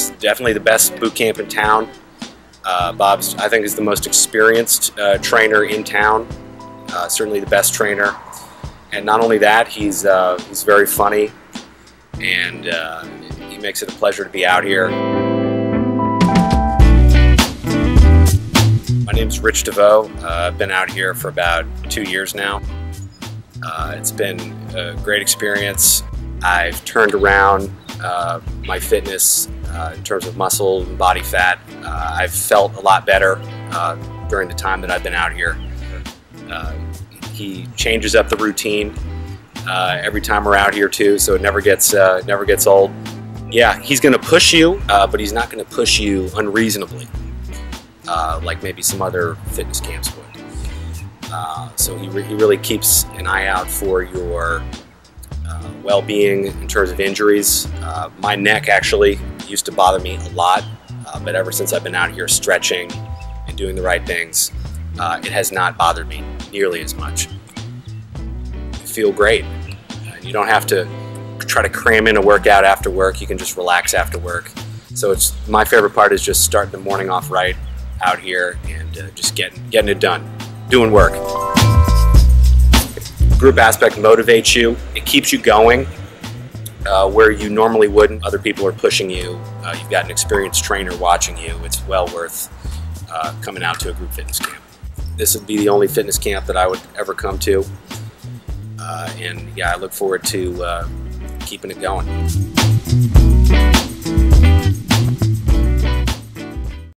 It's definitely the best boot camp in town. Uh, Bob's, I think, is the most experienced uh, trainer in town. Uh, certainly the best trainer. And not only that, he's uh, he's very funny, and uh, he makes it a pleasure to be out here. My name's Rich DeVoe. Uh, I've been out here for about two years now. It's been a great experience. I've turned around uh, my fitness uh, in terms of muscle and body fat. Uh, I've felt a lot better uh, during the time that I've been out here. Uh, he changes up the routine every time we're out here too, so it never gets never gets old. Yeah, he's going to push you, but he's not going to push you unreasonably, like maybe some other fitness camps would. Uh, so he, re he really keeps an eye out for your uh, well-being in terms of injuries. Uh, my neck actually used to bother me a lot, uh, but ever since I've been out here stretching and doing the right things, uh, it has not bothered me nearly as much. Feel great. you don't have to try to cram in a workout after work. You can just relax after work. So it's my favorite part is just starting the morning off right out here and just getting getting it done doing work. Group aspect motivates you. It keeps you going uh, where you normally wouldn't. Other people are pushing you. Uh, you've got an experienced trainer watching you. It's well worth uh, coming out to a group fitness camp. This would be the only fitness camp that I would ever come to. Uh, and yeah, I look forward to uh, keeping it going.